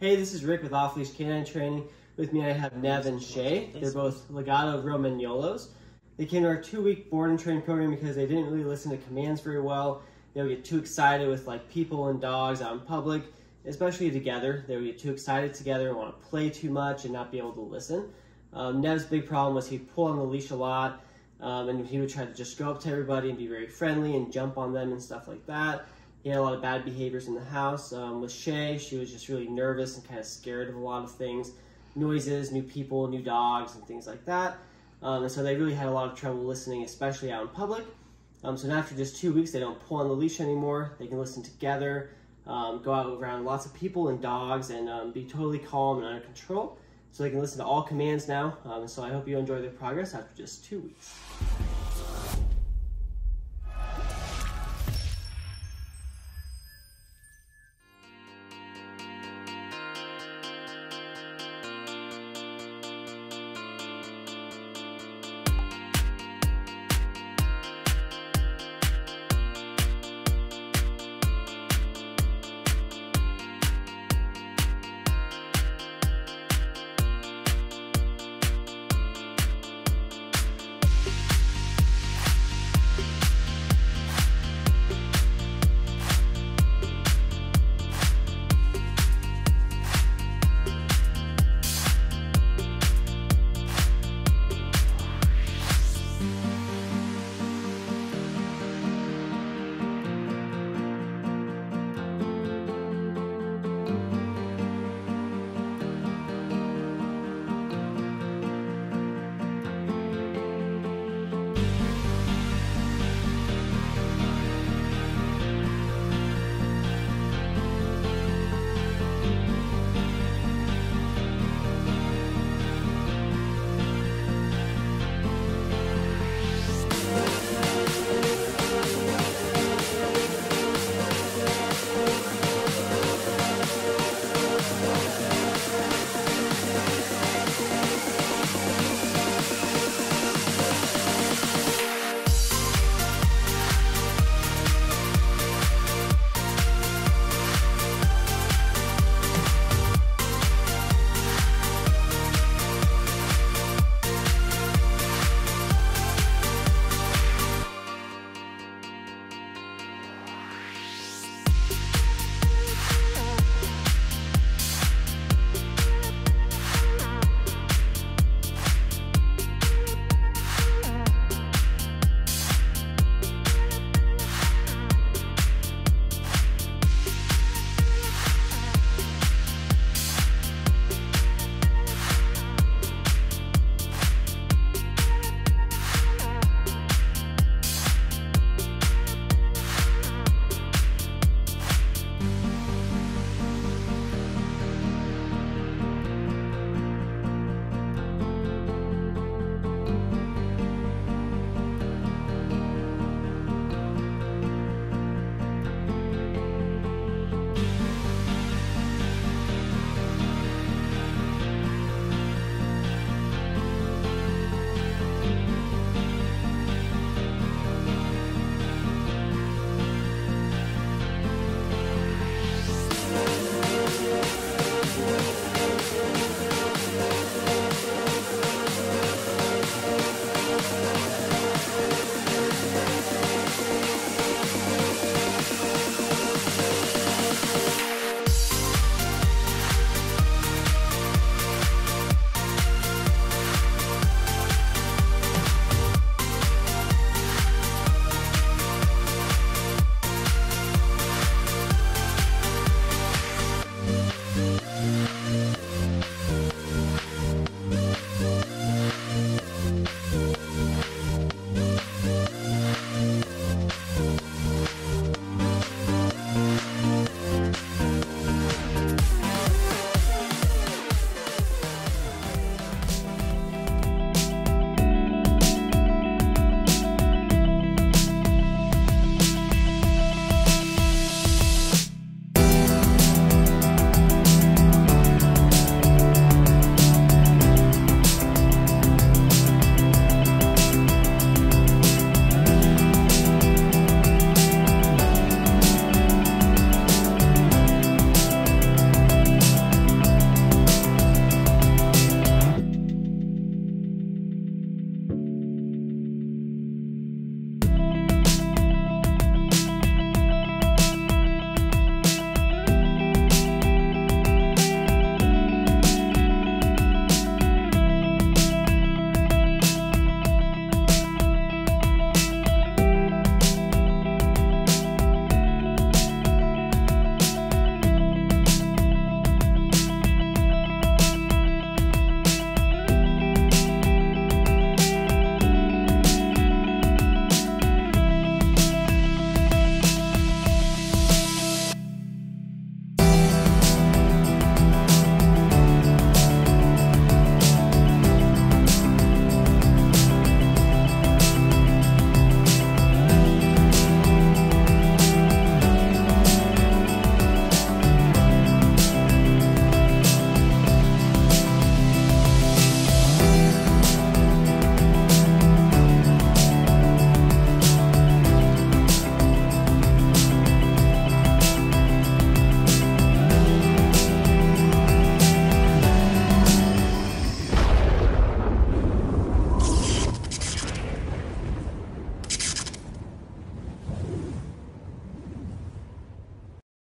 Hey, this is Rick with Off Leash Canine Training. With me, I have Nev and Shay. They're both Lagotto Romagnolos. They came to our two-week board and train program because they didn't really listen to commands very well. They would get too excited with like people and dogs out in public, especially together. They would get too excited together and want to play too much and not be able to listen. Um, Nev's big problem was he'd pull on the leash a lot, um, and he would try to just go up to everybody and be very friendly and jump on them and stuff like that. He had a lot of bad behaviors in the house. Um, with Shay, she was just really nervous and kind of scared of a lot of things, noises, new people, new dogs, and things like that. Um, and so they really had a lot of trouble listening, especially out in public. Um, so now after just two weeks, they don't pull on the leash anymore. They can listen together, um, go out around lots of people and dogs, and um, be totally calm and under control. So they can listen to all commands now. Um, so I hope you enjoy their progress after just two weeks.